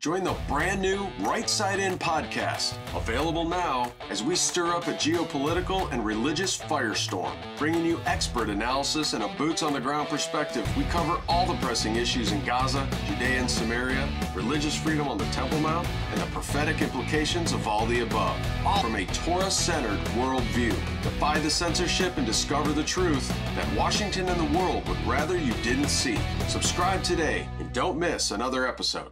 Join the brand new Right Side In podcast, available now as we stir up a geopolitical and religious firestorm. Bringing you expert analysis and a boots on the ground perspective, we cover all the pressing issues in Gaza, Judea and Samaria, religious freedom on the Temple Mount, and the prophetic implications of all the above. All from a Torah centered worldview. Defy the censorship and discover the truth that Washington and the world would rather you didn't see. Subscribe today and don't miss another episode.